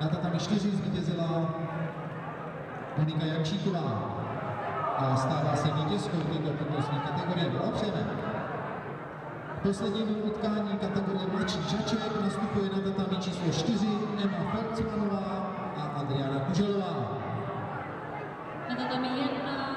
Na tatami 4 zvítězila Monika Jakšíková a stává se vítězkou této motocrossní kategorie. No, Blahopřejeme. V posledním utkání kategorie mladší žaček nastupuje na tatami číslo 4 Emma Felcmanová a Adriana Kuželová. Na tatami 1